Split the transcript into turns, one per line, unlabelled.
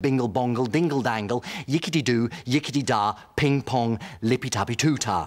Bingle bongle, dingle dangle, yickety doo, yickety da, ping pong, lippy tappy too ta.